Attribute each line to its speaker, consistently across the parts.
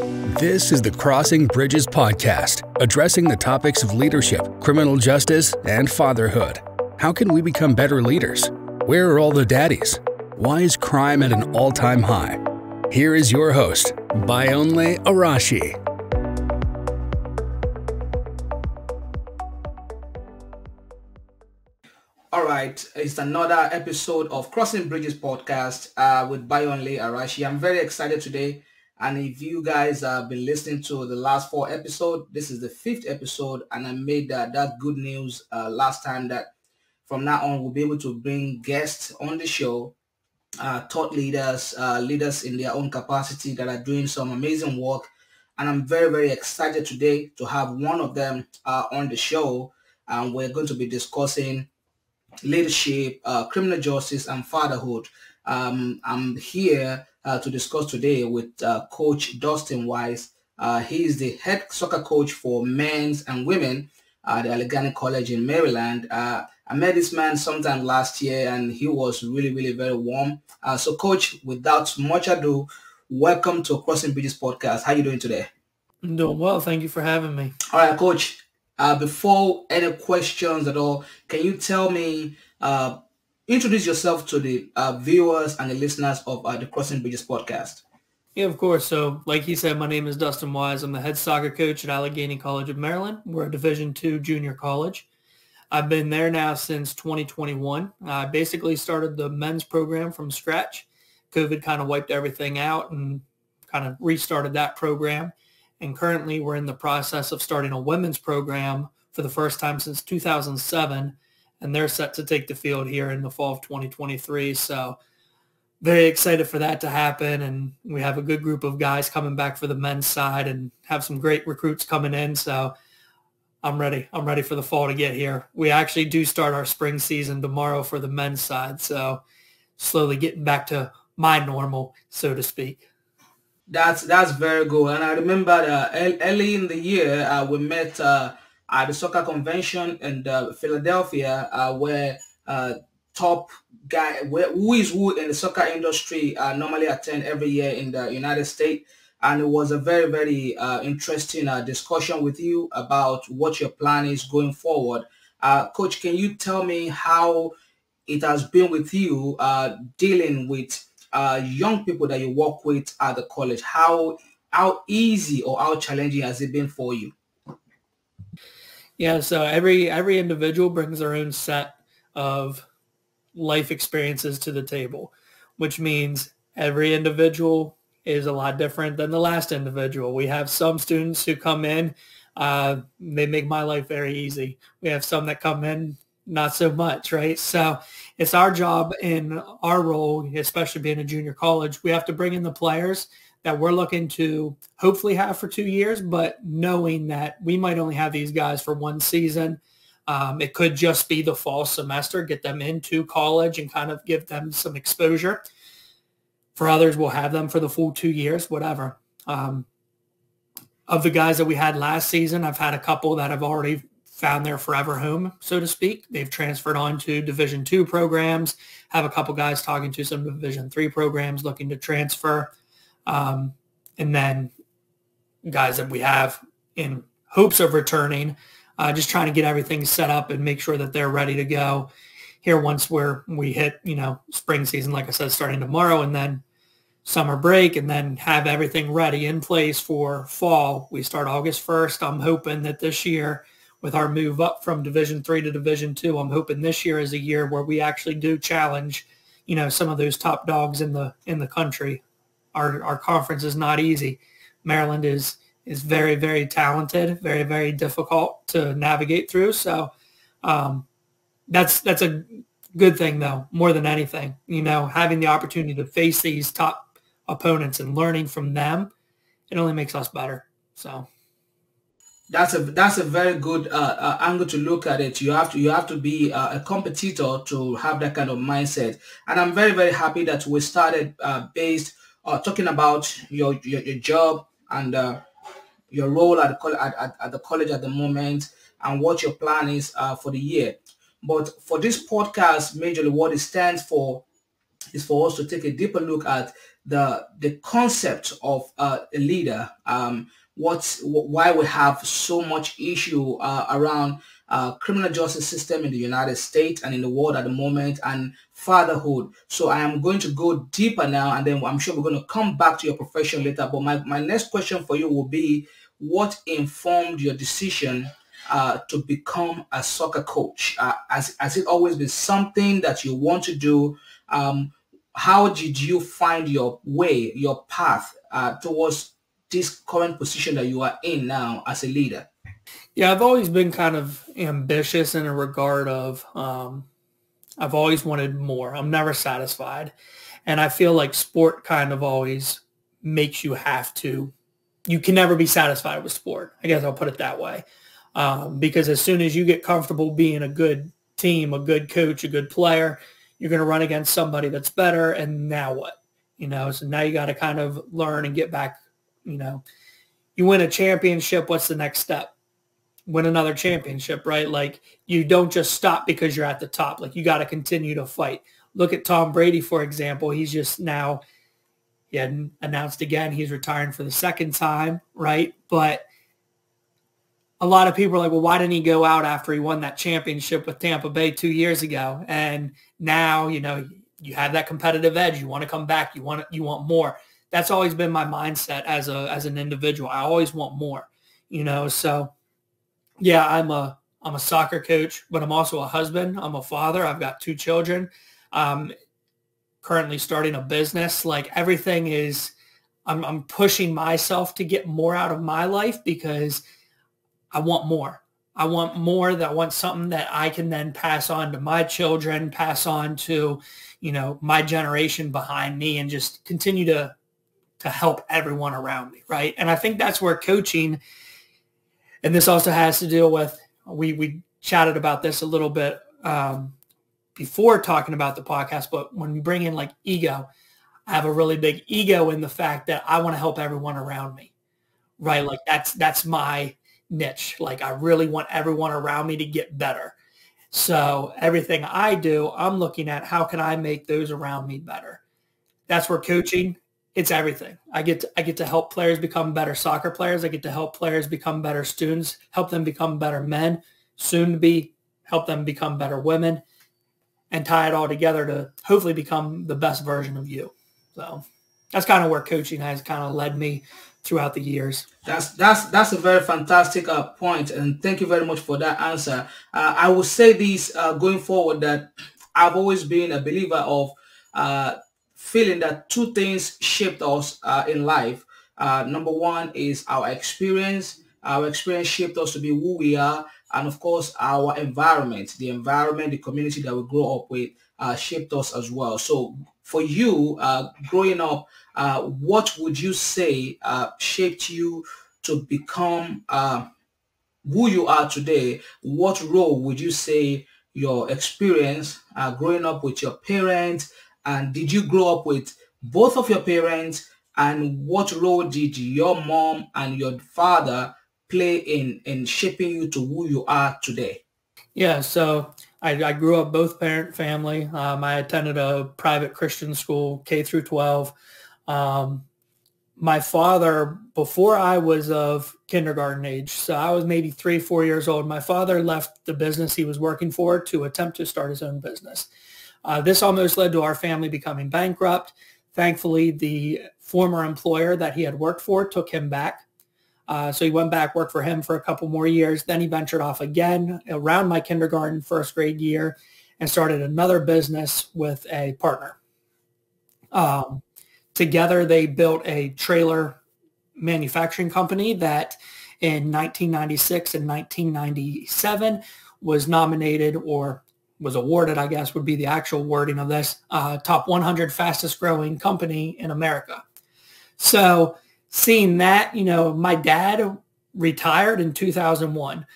Speaker 1: This is the Crossing Bridges podcast, addressing the topics of leadership, criminal justice, and fatherhood. How can we become better leaders? Where are all the daddies? Why is crime at an all time high? Here is your host, Bayonle Arashi.
Speaker 2: All right, it's another episode of Crossing Bridges podcast uh, with Bayonle Arashi. I'm very excited today and if you guys have been listening to the last four episodes, this is the fifth episode, and I made that, that good news uh, last time that from now on we'll be able to bring guests on the show, uh, thought leaders, uh, leaders in their own capacity that are doing some amazing work. And I'm very, very excited today to have one of them uh, on the show. And we're going to be discussing leadership, uh, criminal justice, and fatherhood. Um, I'm here uh, to discuss today with uh, Coach Dustin Wise. Uh, he is the head soccer coach for men's and women at the Allegany College in Maryland. Uh, I met this man sometime last year and he was really, really very warm. Uh, so coach, without much ado, welcome to Crossing Bridges podcast. How are you doing today?
Speaker 3: I'm doing well. Thank you for having me.
Speaker 2: All right, coach. Uh, before any questions at all, can you tell me introduce yourself to the uh, viewers and the listeners of uh, the Crossing Bridges podcast.
Speaker 3: Yeah, of course. So, like he said, my name is Dustin Wise. I'm the head soccer coach at Allegany College of Maryland. We're a Division two junior college. I've been there now since 2021. I basically started the men's program from scratch. COVID kind of wiped everything out and kind of restarted that program. And currently, we're in the process of starting a women's program for the first time since 2007 and they're set to take the field here in the fall of 2023. So very excited for that to happen. And we have a good group of guys coming back for the men's side and have some great recruits coming in. So I'm ready. I'm ready for the fall to get here. We actually do start our spring season tomorrow for the men's side. So slowly getting back to my normal, so to speak.
Speaker 2: That's that's very good. And I remember uh, early in the year uh, we met uh, at the soccer convention in uh, Philadelphia, uh, where uh, top guy, who is who in the soccer industry, uh, normally attend every year in the United States. And it was a very, very uh, interesting uh, discussion with you about what your plan is going forward. Coach, can you tell me how it has been with you dealing with young people that you work with at the college? How how easy or how challenging has it been for you?
Speaker 3: Yeah, so every every individual brings their own set of life experiences to the table, which means every individual is a lot different than the last individual. We have some students who come in, uh, they make my life very easy. We have some that come in not so much, right? So it's our job in our role, especially being a junior college, we have to bring in the players that we're looking to hopefully have for two years, but knowing that we might only have these guys for one season. Um, it could just be the fall semester, get them into college and kind of give them some exposure. For others, we'll have them for the full two years, whatever. Um, of the guys that we had last season, I've had a couple that have already found their forever home, so to speak. They've transferred on to Division two programs. Have a couple guys talking to some Division three programs looking to transfer. Um, and then guys that we have in hopes of returning, uh, just trying to get everything set up and make sure that they're ready to go here once we're, we hit, you know, spring season, like I said, starting tomorrow and then summer break and then have everything ready in place for fall. We start August 1st. I'm hoping that this year with our move up from division three to division two, I'm hoping this year is a year where we actually do challenge, you know, some of those top dogs in the, in the country our our conference is not easy. Maryland is is very very talented, very very difficult to navigate through. So um, that's that's a good thing though, more than anything. You know, having the opportunity to face these top opponents and learning from them, it only makes us better. So
Speaker 2: that's a that's a very good uh, uh, angle to look at it. You have to you have to be uh, a competitor to have that kind of mindset. And I'm very very happy that we started uh, based uh, talking about your, your, your job and uh, your role at the, at, at, at, the college at the moment and what your plan is uh, for the year. But for this podcast, majorly what it stands for is for us to take a deeper look at the the concept of uh, a leader. Um, what's why we have so much issue uh, around uh, criminal justice system in the United States and in the world at the moment and fatherhood. So I am going to go deeper now and then I'm sure we're going to come back to your profession later. But my, my next question for you will be what informed your decision uh, to become a soccer coach? Uh, has, has it always been something that you want to do? Um, how did you find your way, your path uh, towards this current position that you are in now as a leader?
Speaker 3: Yeah, I've always been kind of ambitious in a regard of um, I've always wanted more. I'm never satisfied. And I feel like sport kind of always makes you have to, you can never be satisfied with sport. I guess I'll put it that way. Um, because as soon as you get comfortable being a good team, a good coach, a good player, you're going to run against somebody that's better. And now what? You know, so now you got to kind of learn and get back, you know, you win a championship. What's the next step? Win another championship, right? Like you don't just stop because you're at the top. Like you got to continue to fight. Look at Tom Brady, for example. He's just now, he had announced again he's retiring for the second time, right? But a lot of people are like, well, why didn't he go out after he won that championship with Tampa Bay two years ago? And now, you know, you have that competitive edge. You want to come back. You want you want more. That's always been my mindset as a as an individual. I always want more, you know. So, yeah, I'm a I'm a soccer coach, but I'm also a husband. I'm a father. I've got two children. I'm currently starting a business. Like everything is, I'm, I'm pushing myself to get more out of my life because – I want more. I want more that I want something that I can then pass on to my children, pass on to, you know, my generation behind me and just continue to to help everyone around me, right? And I think that's where coaching and this also has to deal with we we chatted about this a little bit um, before talking about the podcast, but when we bring in like ego, I have a really big ego in the fact that I want to help everyone around me, right? Like that's that's my niche. Like I really want everyone around me to get better. So everything I do, I'm looking at how can I make those around me better. That's where coaching, it's everything. I get to, I get to help players become better soccer players. I get to help players become better students, help them become better men, soon to be help them become better women and tie it all together to hopefully become the best version of you. So that's kind of where coaching has kind of led me throughout the years.
Speaker 2: That's that's that's a very fantastic uh, point, and thank you very much for that answer. Uh, I will say this uh, going forward that I've always been a believer of uh, feeling that two things shaped us uh, in life. Uh, number one is our experience. Our experience shaped us to be who we are, and of course, our environment, the environment, the community that we grow up with, shaped us as well. So, for you, growing up uh, what would you say uh, shaped you to become uh, who you are today? What role would you say your experience uh, growing up with your parents and did you grow up with both of your parents? And what role did your mom and your father play in in shaping you to who you are today?
Speaker 3: Yeah so i, I grew up both parent family. Um, i attended a private christian school k through 12 um, my father, before I was of kindergarten age, so I was maybe three, four years old, my father left the business he was working for to attempt to start his own business. Uh, this almost led to our family becoming bankrupt. Thankfully, the former employer that he had worked for took him back. Uh, so he went back, worked for him for a couple more years. Then he ventured off again around my kindergarten first grade year and started another business with a partner. Um, Together, they built a trailer manufacturing company that in 1996 and 1997 was nominated or was awarded, I guess would be the actual wording of this, uh, top 100 fastest growing company in America. So seeing that, you know, my dad retired in 2001.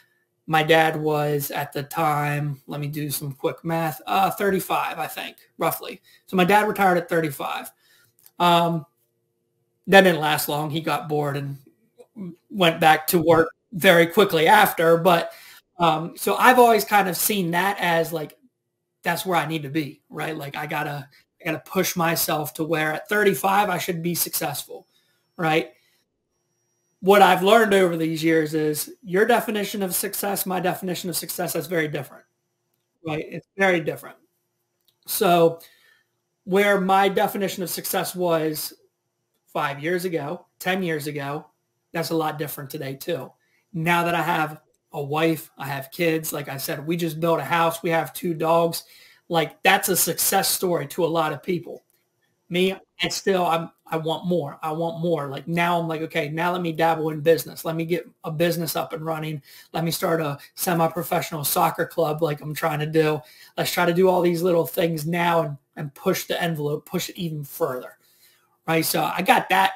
Speaker 3: My dad was at the time, let me do some quick math, uh, 35, I think, roughly. So my dad retired at 35. Um, that didn't last long. He got bored and went back to work very quickly after. But um, so I've always kind of seen that as like, that's where I need to be, right? Like I gotta, I got to push myself to where at 35 I should be successful, right? What I've learned over these years is your definition of success, my definition of success is very different, right? It's very different. So where my definition of success was five years ago, 10 years ago, that's a lot different today too. Now that I have a wife, I have kids, like I said, we just built a house, we have two dogs. Like that's a success story to a lot of people. Me, and still I'm I want more. I want more. Like now I'm like, okay, now let me dabble in business. Let me get a business up and running. Let me start a semi-professional soccer club like I'm trying to do. Let's try to do all these little things now and, and push the envelope, push it even further. Right. So I got that.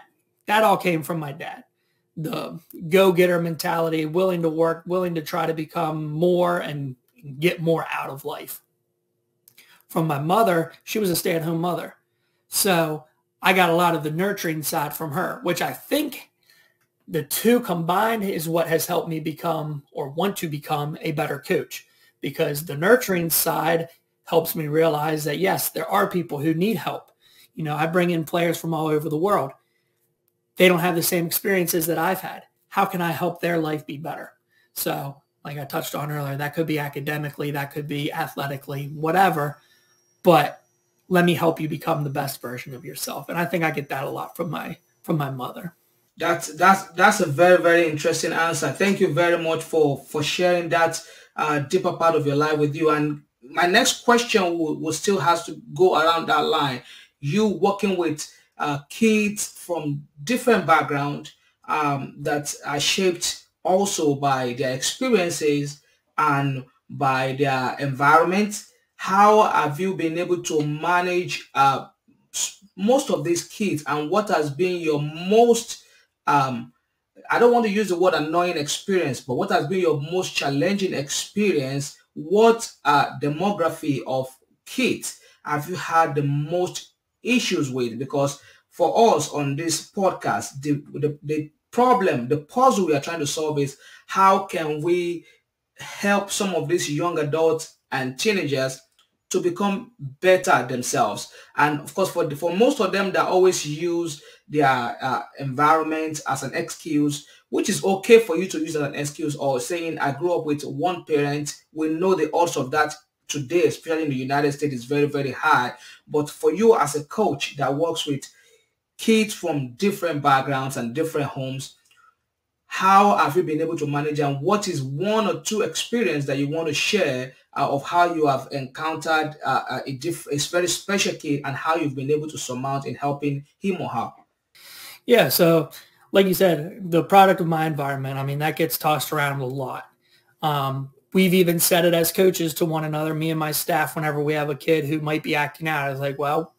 Speaker 3: That all came from my dad. The go-getter mentality, willing to work, willing to try to become more and get more out of life. From my mother, she was a stay-at-home mother. So I got a lot of the nurturing side from her, which I think the two combined is what has helped me become or want to become a better coach because the nurturing side helps me realize that yes, there are people who need help. You know, I bring in players from all over the world. They don't have the same experiences that I've had. How can I help their life be better? So, like I touched on earlier, that could be academically, that could be athletically, whatever. But let me help you become the best version of yourself. And I think I get that a lot from my from my mother.
Speaker 2: That's that's that's a very very interesting answer. Thank you very much for for sharing that uh, deeper part of your life with you. And my next question will, will still has to go around that line. You working with uh, kids from different background um, that are shaped also by their experiences and by their environment how have you been able to manage uh, most of these kids and what has been your most um, I don't want to use the word annoying experience, but what has been your most challenging experience? What uh, demography of kids have you had the most issues with? Because for us on this podcast, the, the, the problem, the puzzle we are trying to solve is how can we help some of these young adults and teenagers to become better themselves. And of course, for the, for most of them, they always use their uh, environment as an excuse, which is okay for you to use as an excuse or saying, I grew up with one parent. We know the odds of that today, especially in the United States, is very, very high. But for you as a coach that works with kids from different backgrounds and different homes, how have you been able to manage and what is one or two experience that you want to share uh, of how you have encountered uh, uh a, diff- a very special kid and how you've been able to surmount in helping him or her?
Speaker 3: Yeah, so like you said, the product of my environment, I mean, that gets tossed around a lot. Um, we've even said it as coaches to one another, me and my staff, whenever we have a kid who might be acting out, it's like, well,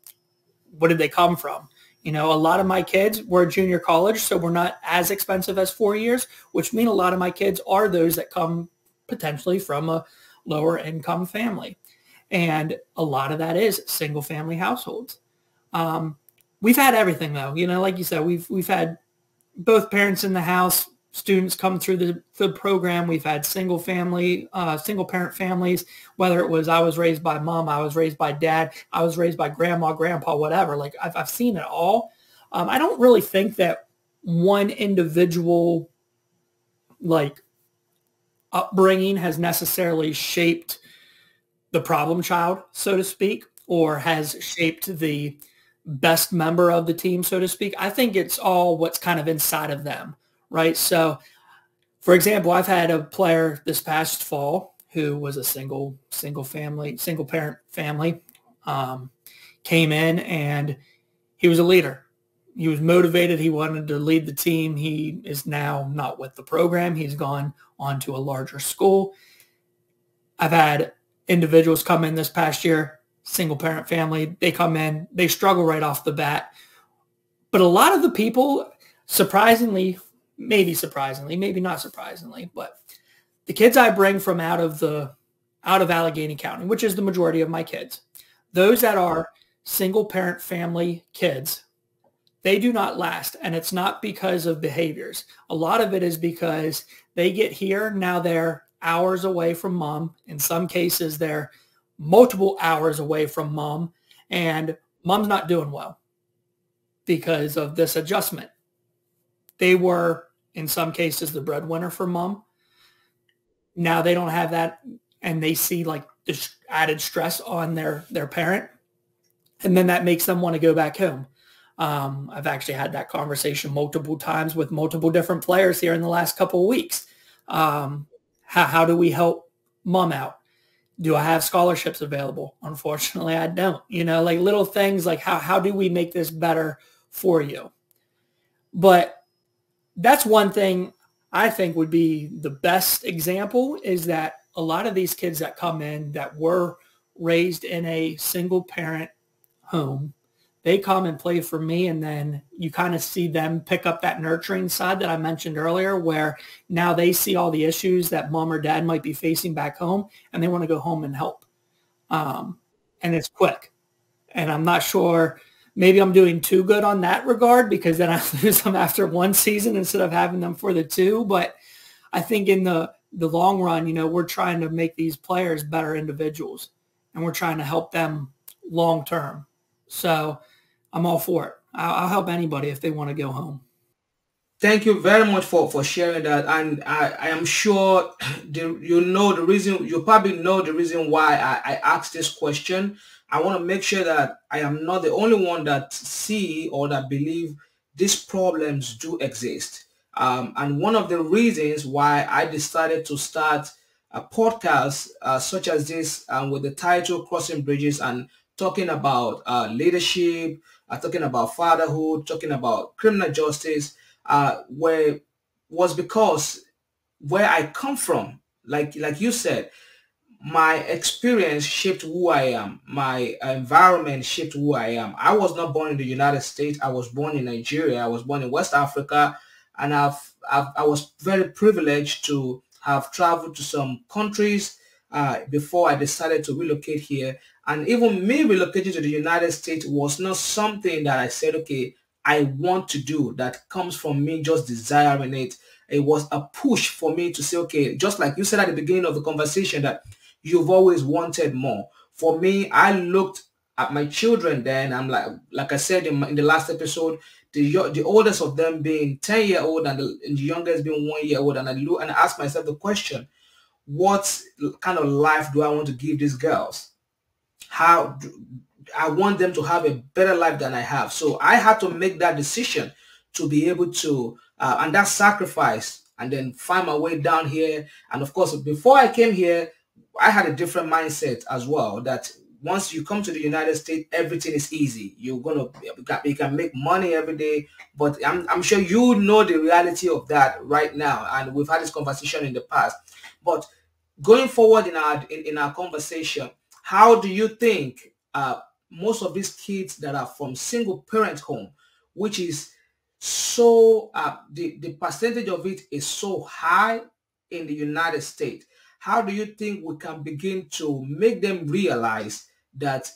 Speaker 3: what did they come from? You know, a lot of my kids were junior college, so we're not as expensive as four years, which mean a lot of my kids are those that come potentially from a lower income family. And a lot of that is single family households. Um, we've had everything though, you know, like you said, we've, we've had both parents in the house, students come through the, the program. We've had single family, uh, single parent families, whether it was I was raised by mom, I was raised by dad, I was raised by grandma, grandpa, whatever. Like I've, I've seen it all. Um, I don't really think that one individual like upbringing has necessarily shaped the problem child, so to speak, or has shaped the best member of the team, so to speak. I think it's all what's kind of inside of them, right? So, for example, I've had a player this past fall who was a single single family, single parent family, um, came in and he was a leader he was motivated. He wanted to lead the team. He is now not with the program. He's gone on to a larger school. I've had individuals come in this past year, single parent family. They come in, they struggle right off the bat. But a lot of the people, surprisingly, maybe surprisingly, maybe not surprisingly, but the kids I bring from out of the out of Allegany County, which is the majority of my kids, those that are single parent family kids they do not last. And it's not because of behaviors. A lot of it is because they get here. Now they're hours away from mom. In some cases, they're multiple hours away from mom. And mom's not doing well because of this adjustment. They were, in some cases, the breadwinner for mom. Now they don't have that and they see like the added stress on their, their parent. And then that makes them want to go back home. Um, I've actually had that conversation multiple times with multiple different players here in the last couple of weeks. Um, how, how do we help mom out? Do I have scholarships available? Unfortunately, I don't. You know, like little things like how, how do we make this better for you? But that's one thing I think would be the best example is that a lot of these kids that come in that were raised in a single parent home they come and play for me and then you kind of see them pick up that nurturing side that I mentioned earlier where now they see all the issues that mom or dad might be facing back home and they want to go home and help. Um, and it's quick. And I'm not sure, maybe I'm doing too good on that regard because then I lose them after one season instead of having them for the two. But I think in the, the long run, you know, we're trying to make these players better individuals and we're trying to help them long term. So I'm all for it. I'll, I'll help anybody if they want to go home.
Speaker 2: Thank you very much for, for sharing that. And I, I am sure the, you know the reason, you probably know the reason why I, I asked this question. I want to make sure that I am not the only one that see or that believe these problems do exist. Um, and one of the reasons why I decided to start a podcast uh, such as this um, with the title Crossing Bridges and talking about uh, leadership, uh, talking about fatherhood, talking about criminal justice, uh, where was because where I come from, like like you said, my experience shaped who I am. My environment shaped who I am. I was not born in the United States. I was born in Nigeria. I was born in West Africa, and I've, I've I was very privileged to have traveled to some countries uh, before I decided to relocate here. And even me relocating to the United States was not something that I said, okay, I want to do that comes from me just desiring it. It was a push for me to say, okay, just like you said at the beginning of the conversation that you've always wanted more. For me, I looked at my children then. I'm like, like I said in, my, in the last episode, the the oldest of them being 10 year old and the, and the youngest being one year old. And I look and I ask myself the question, what kind of life do I want to give these girls? how I want them to have a better life than I have. So I had to make that decision to be able to, uh, and that sacrifice, and then find my way down here. And of course, before I came here, I had a different mindset as well. That once you come to the United States, everything is easy. You're gonna you can make money every day, but I'm I'm sure you know the reality of that right now, and we've had this conversation in the past. But going forward in our in, in our conversation, how do you think uh, most of these kids that are from single parent home, which is so, uh, the, the percentage of it is so high in the United States. How do you think we can begin to make them realize that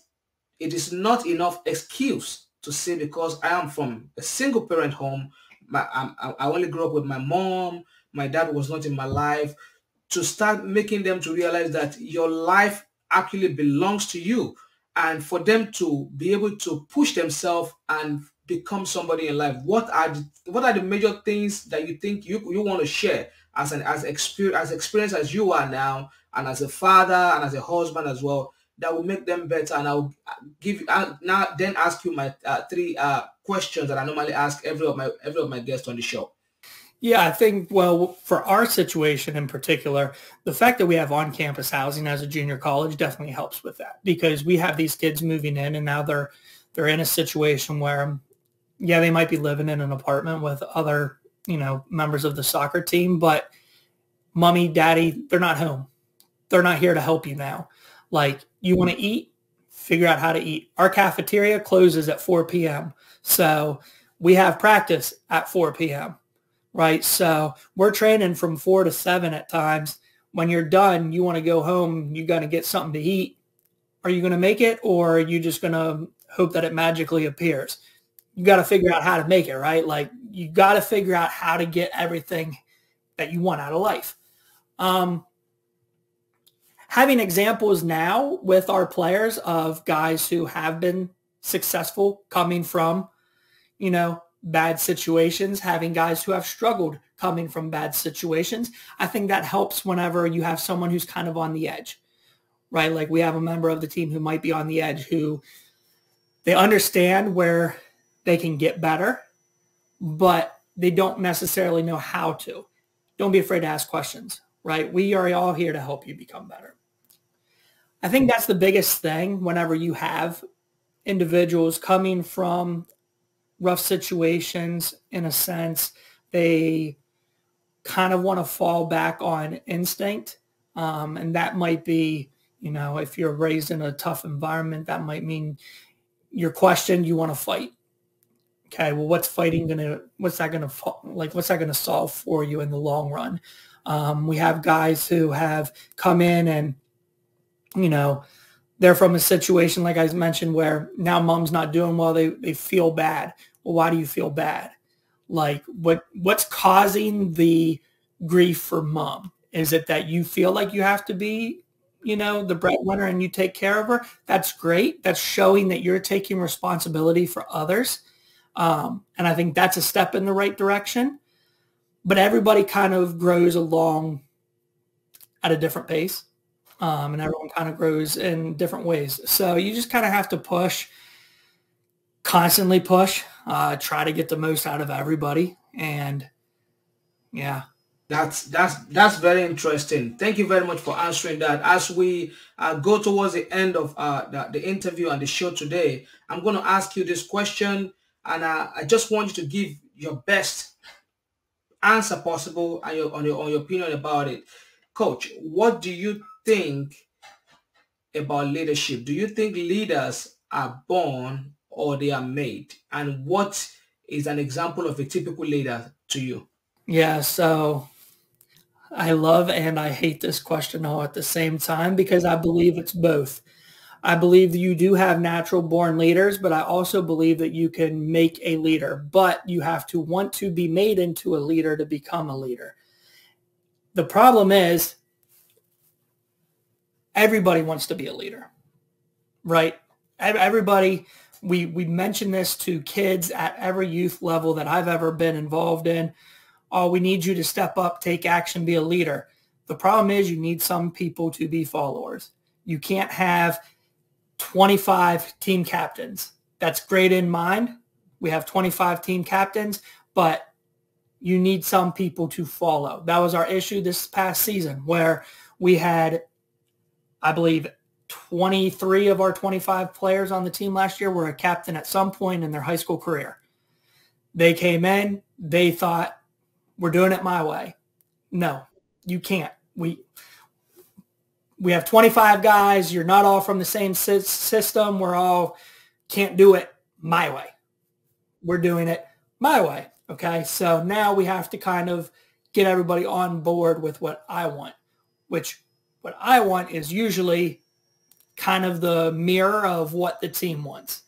Speaker 2: it is not enough excuse to say because I am from a single parent home, my, I, I only grew up with my mom, my dad was not in my life, to start making them to realize that your life actually belongs to you and for them to be able to push themselves and become somebody in life what are the, what are the major things that you think you, you want to share as an as experience as experience as you are now and as a father and as a husband as well that will make them better? And i'll give you now then ask you my uh, three uh, questions that i normally ask every of my every of my guests on the show
Speaker 3: yeah, I think, well, for our situation in particular, the fact that we have on-campus housing as a junior college definitely helps with that because we have these kids moving in and now they're they're in a situation where, yeah, they might be living in an apartment with other, you know, members of the soccer team, but mommy, daddy, they're not home. They're not here to help you now. Like, you want to eat? Figure out how to eat. Our cafeteria closes at 4 p.m. So we have practice at 4 p.m right? So we're training from four to seven at times. When you're done, you want to go home, you got to get something to eat. Are you going to make it or are you just going to hope that it magically appears? You got to figure out how to make it, right? Like you got to figure out how to get everything that you want out of life. Um, having examples now with our players of guys who have been successful coming from, you know, bad situations, having guys who have struggled coming from bad situations. I think that helps whenever you have someone who's kind of on the edge, right? Like we have a member of the team who might be on the edge who they understand where they can get better, but they don't necessarily know how to. Don't be afraid to ask questions, right? We are all here to help you become better. I think that's the biggest thing whenever you have individuals coming from rough situations in a sense. They kind of want to fall back on instinct. Um, and that might be, you know, if you're raised in a tough environment, that might mean you're questioned, you want to fight. Okay, well, what's fighting gonna? What's that gonna like? What's that gonna solve for you in the long run? Um, we have guys who have come in and, you know, they're from a situation like I mentioned where now mom's not doing well. They they feel bad. Well, why do you feel bad? Like what what's causing the grief for mom? Is it that you feel like you have to be, you know, the breadwinner and you take care of her? That's great. That's showing that you're taking responsibility for others. Um, and I think that's a step in the right direction. But everybody kind of grows along at a different pace um, and everyone kind of grows in different ways. So you just kind of have to push, constantly push, uh, try to get the most out of everybody, and yeah.
Speaker 2: That's that's that's very interesting. Thank you very much for answering that. As we uh, go towards the end of uh, the, the, interview and the show today, I'm going to ask you this question, and uh, I just want you to give your best answer possible and your on your on your opinion about it. Coach, what do you think about leadership? Do you think leaders are born or they are made? And what is an example of a typical leader to you?
Speaker 3: Yeah, so I love and I hate this question all at the same time because I believe it's both. I believe you do have natural born leaders, but I also believe that you can make a leader, but you have to want to be made into a leader to become a leader. The problem is everybody wants to be a leader, right? Everybody, we, we mention this to kids at every youth level that I've ever been involved in. Oh, we need you to step up, take action, be a leader. The problem is you need some people to be followers. You can't have 25 team captains. That's great in mind. We have 25 team captains, but you need some people to follow. That was our issue this past season where we had I believe 23 of our 25 players on the team last year were a captain at some point in their high school career. They came in, they thought, we're doing it my way. No, you can't. We we have 25 guys. You're not all from the same system. We're all can't do it my way. We're doing it my way. Okay. So now we have to kind of get everybody on board with what I want, which what I want is usually kind of the mirror of what the team wants.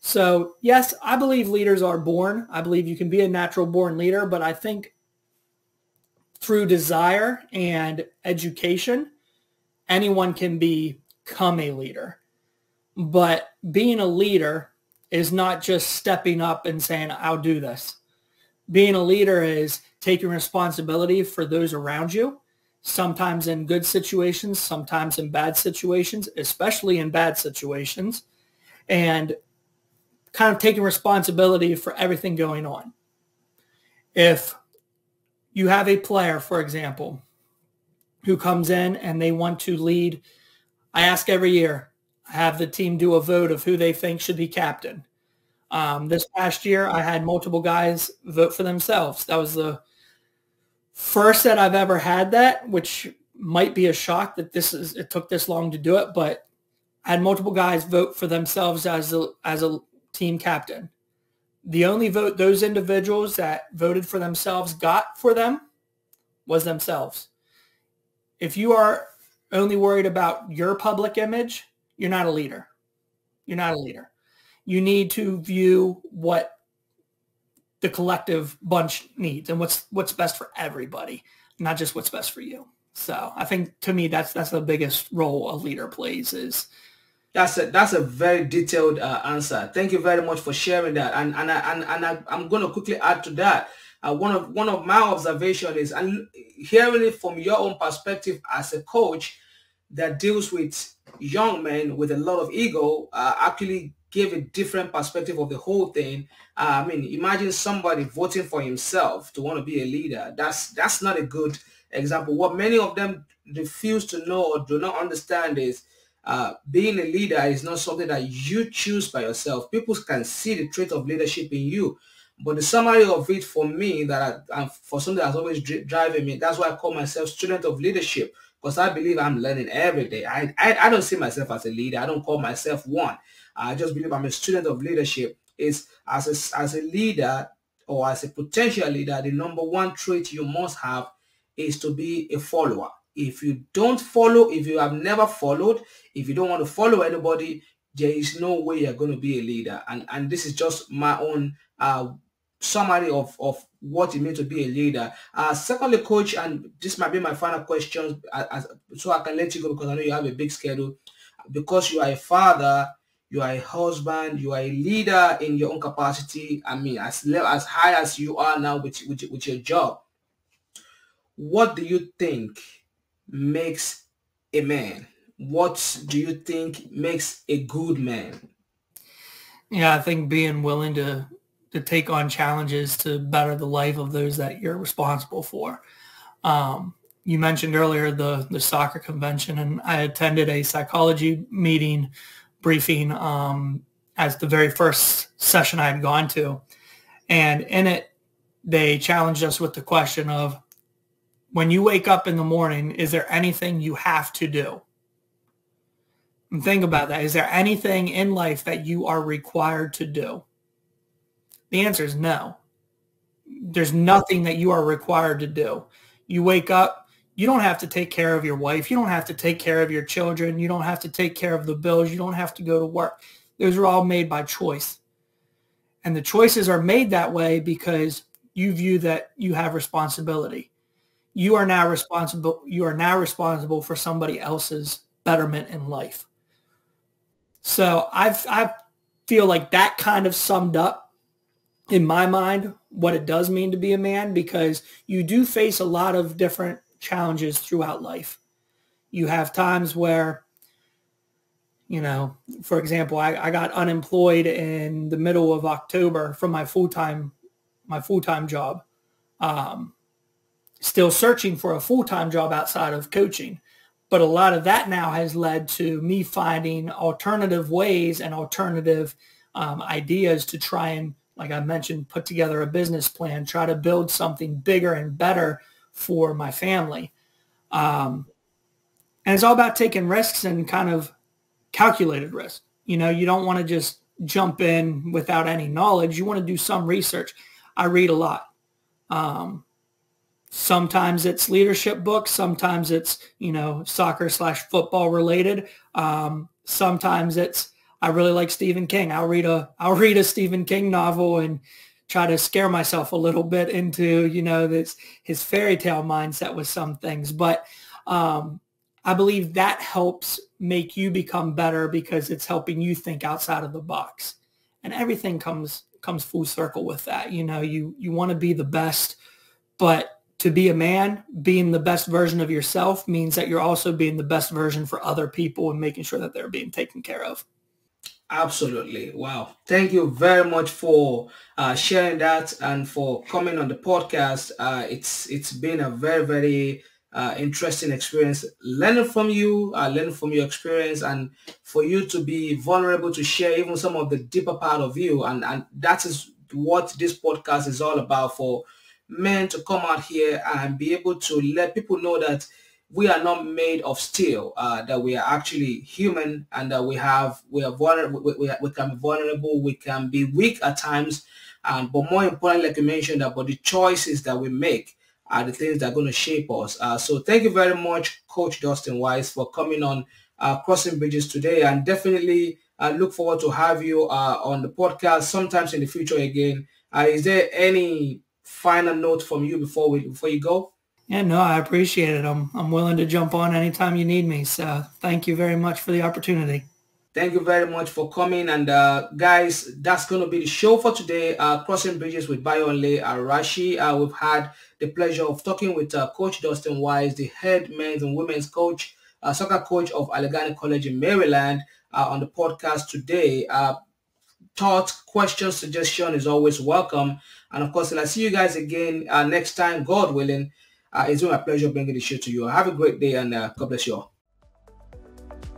Speaker 3: So yes, I believe leaders are born. I believe you can be a natural born leader, but I think through desire and education, anyone can become a leader. But being a leader is not just stepping up and saying, I'll do this. Being a leader is taking responsibility for those around you sometimes in good situations, sometimes in bad situations, especially in bad situations, and kind of taking responsibility for everything going on. If you have a player, for example, who comes in and they want to lead, I ask every year, I have the team do a vote of who they think should be captain. Um, this past year, I had multiple guys vote for themselves. That was the first that I've ever had that, which might be a shock that this is it took this long to do it, but I had multiple guys vote for themselves as a as a team captain. The only vote those individuals that voted for themselves got for them was themselves. If you are only worried about your public image, you're not a leader. You're not a leader. You need to view what the collective bunch needs and what's what's best for everybody, not just what's best for you. So I think to me that's that's the biggest role a leader plays is
Speaker 2: That's a that's a very detailed uh, answer. Thank you very much for sharing that. And and I, and, and I, I'm going to quickly add to that. Uh, one of one of my observation is and hearing it from your own perspective as a coach that deals with young men with a lot of ego uh, actually give a different perspective of the whole thing. Uh, I mean, imagine somebody voting for himself to want to be a leader. That's that's not a good example. What many of them refuse to know or do not understand is uh, being a leader is not something that you choose by yourself. People can see the trait of leadership in you. But the summary of it for me that I, for something that's always driving me, that's why I call myself student of leadership because I believe I'm learning every day. I, I, I don't see myself as a leader. I don't call myself one. I just believe I'm a student of leadership. Is as a, as a leader or as a potential leader, the number one trait you must have is to be a follower. If you don't follow, if you have never followed, if you don't want to follow anybody, there is no way you're going to be a leader. And and this is just my own uh, summary of, of what it means to be a leader. Uh, secondly, coach, and this might be my final question, as, so I can let you go because I know you have a big schedule. Because you are a father, you are a husband, you are a leader in your own capacity. I mean, as level, as high as you are now with, with, with your job, what do you think makes a man? What do you think makes a good man?
Speaker 3: Yeah, I think being willing to to take on challenges to better the life of those that you're responsible for. Um, you mentioned earlier the the soccer convention, and I attended a psychology meeting briefing um, as the very first session I had gone to, and in it they challenged us with the question of when you wake up in the morning, is there anything you have to do? And think about that. Is there anything in life that you are required to do? The answer is no. There's nothing that you are required to do. You wake up, you don't have to take care of your wife. You don't have to take care of your children. You don't have to take care of the bills. You don't have to go to work. Those are all made by choice. And the choices are made that way because you view that you have responsibility you are now responsible you are now responsible for somebody else's betterment in life so I've, i feel like that kind of summed up in my mind what it does mean to be a man because you do face a lot of different challenges throughout life you have times where you know for example I, I got unemployed in the middle of october from my full-time my full-time job um, still searching for a full-time job outside of coaching. But a lot of that now has led to me finding alternative ways and alternative um, ideas to try and, like I mentioned, put together a business plan, try to build something bigger and better for my family. Um, and it's all about taking risks and kind of calculated risk. You know, you don't want to just jump in without any knowledge. You want to do some research. I read a lot. Um, Sometimes it's leadership books. Sometimes it's, you know, soccer slash football related. Um, sometimes it's, I really like Stephen King. I'll read a, I'll read a Stephen King novel and try to scare myself a little bit into, you know, this, his fairy tale mindset with some things. But um, I believe that helps make you become better because it's helping you think outside of the box. And everything comes comes full circle with that. You know, you you want to be the best, but to be a man, being the best version of yourself means that you're also being the best version for other people and making sure that they're being taken care of.
Speaker 2: Absolutely. Wow. Thank you very much for uh, sharing that and for coming on the podcast. Uh, it's it's been a very very uh, interesting experience learning from you, uh, learning from your experience, and for you to be vulnerable to share even some of the deeper part of you, and and that is what this podcast is all about for men to come out here and be able to let people know that we are not made of steel, uh, that we are actually human and that we have, we are vulnerable, we, we, we can be vulnerable, we can be weak at times, um, but more importantly, like you mentioned, but the choices that we make are the things that are going to shape us. Uh, so thank you very much, Coach Dustin Wise, for coming on uh, Crossing Bridges today and definitely uh, look forward to have you uh, on the podcast sometimes in the future again. Uh, is there any final note from you before we before you go?
Speaker 3: Yeah, no, I appreciate it. I'm I'm willing to jump on anytime you need me. So thank you very much for the opportunity.
Speaker 2: Thank you very much for coming. And uh, guys, that's going to be the show for today. Uh, Crossing Bridges with Bayonle Arashi. Uh, we've had the pleasure of talking with uh, Coach Dustin Wise, the head men's and women's coach, uh, soccer coach of Allegany College in Maryland uh, on the podcast today. thoughts, questions, suggestion is always welcome. And of course, I'll see you guys again next time, God willing. Uh, it's been my pleasure bringing the show to you. Have a great day and uh, God bless you all.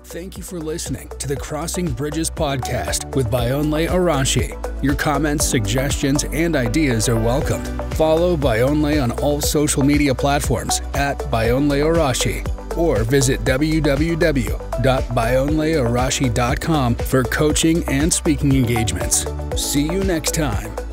Speaker 1: Thank you for listening to the Crossing Bridges podcast with Bayonle Arashi. Your comments, suggestions, and ideas are welcomed. Follow Bayonle on all social media platforms at Bayonle Arashi or visit www.bayonlearashi.com for coaching and speaking engagements. See you next time.